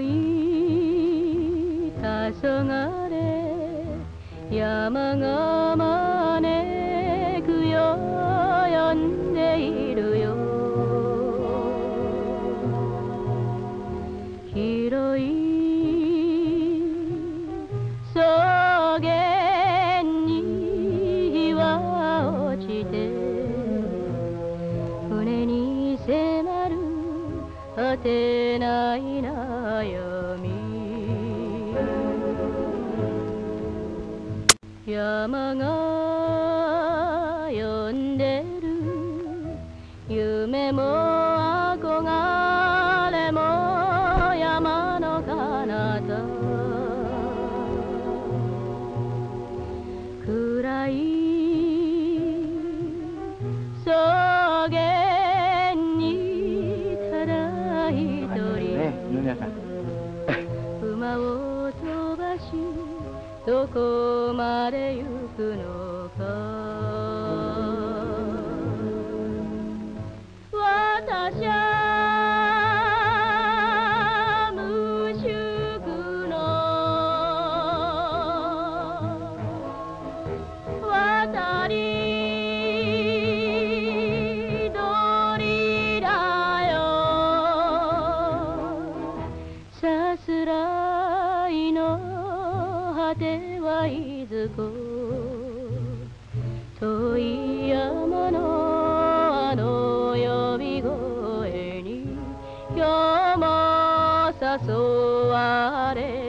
いたそがれ。山が果てない悩み。山が呼んでる。夢も憧れも山の彼方。暗い。草原どこまで行くのか。私は無宿の。渡り鳥だよ。さすらいの。果てはいずこ遠い山のあの呼び声に今日も誘われ